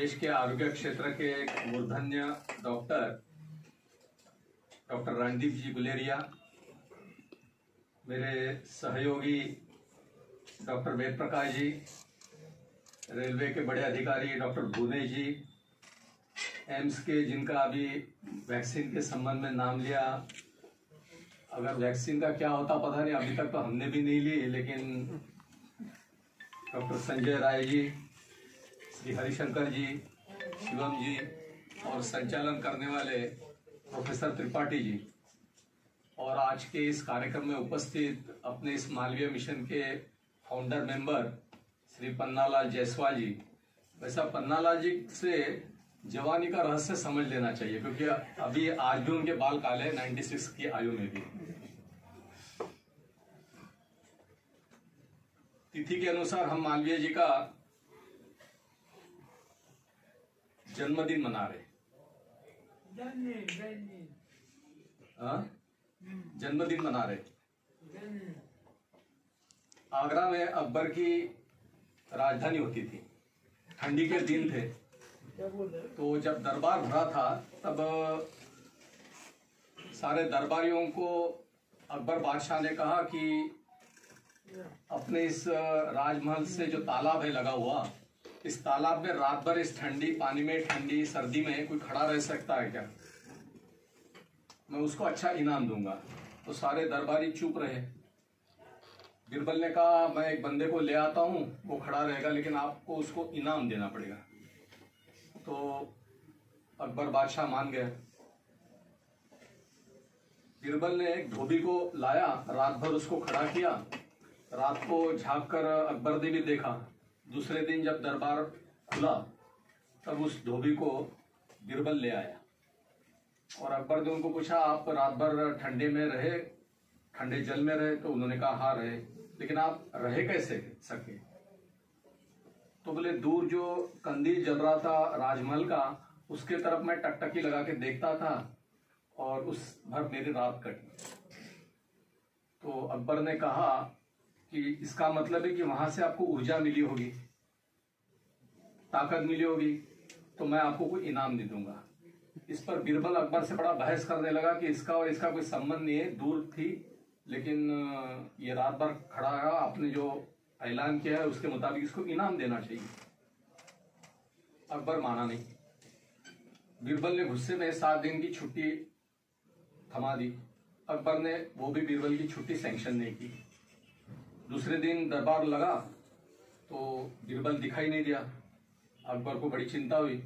देश के आरोग्य क्षेत्र के एक मूर्धन्य डॉक्टर डॉक्टर रणदीप जी गुलेरिया, मेरे सहयोगी डॉक्टर वेद प्रकाश जी, रेलवे के बड़े अधिकारी डॉक्टर भुवनेश जी, एम्स के जिनका अभी वैक्सीन के संबंध में नाम लिया। अगर वैक्सीन का क्या होता पता नहीं, अभी तक तो हमने भी नहीं ली, लेकिन डॉक्टर संजय राय जी श्री हरिशंकर जी, शिवम जी और संचालन करने वाले प्रोफेसर त्रिपाठी जी। और आज के इस कार्यक्रम में उपस्थित अपने इस मालवीय मिशन के फाउंडर मेंबर श्री पन्नालाल जायसवाल जी। वैसा पन्नालाल जी से जवानी का रहस्य समझ लेना चाहिए, क्योंकि अभी आज भी उनके बाल काले 96 की आयु में भी। तिथि के अनुसार हम मालवीय जी का जन्मदिन मना रहे। हाँ? जन्मदिन मना रहे। आगरा में अकबर की राजधानी होती थी। ठंडी के दिन थे। तो जब दरबार भरा था तब सारे दरबारियों को अकबर बादशाह ने कहा कि अपने इस राजमहल से जो तालाब है लगा हुआ इस तालाब में रात भर इस ठंडी पानी में, ठंडी सर्दी में कोई खड़ा रह सकता है क्या? मैं उसको अच्छा इनाम दूँगा। तो सारे दरबारी चुप रहे। बीरबल ने कहा, मैं एक बंदे को ले आता हूँ, वो खड़ा रहेगा, लेकिन आपको उसको इनाम देना पड़ेगा। तो अकबर बादशाह मान गए। बीरबल ने एक धोबी को लाया, रात भर उसको खड़ा किया। रात को झाँक कर अकबर ने भी देखा। दूसरे दिन जब दरबार खुला, तब उस धोबी को बिरबल ले आया। और अकबर ने उनको पूछा, आप रात भर ठंडे में रहे, ठंडे जल में रहे? तो उन्होंने कहा हाँ रहे। लेकिन आप रहे कैसे सके? तो बोले, दूर जो कंदील जल रहा था राजमहल का, उसके तरफ़ मैं टकटकी लगा के देखता था और उस भर मेरी रात कटी। तो अकबर ने कहा कि इसका मतलब है कि वहाँ से आपको ऊर्जा मिली होगी, ताकत मिली होगी तो मैं आपको कोई इनाम दे दूँगा। इस पर बीरबल अकबर से बड़ा बहस करने लगा कि इसका और इसका कोई संबंध नहीं है, दूर थी, लेकिन ये रात भर खड़ा रहा, आपने जो ऐलान किया है, उसके मुताबिक इसको इनाम देना चाहिए। अकबर माना नहीं। बीरबल ने गुस्से में सात दिन की छुट्टी थमा दी। अकबर ने, वो भी बीरबल की छुट्टी सैंक्शन नहीं की। दूसरे दिन दरबार लगा तो बीरबल दिखाई नहीं दिया। अकबर को बड़ी चिंता हुई।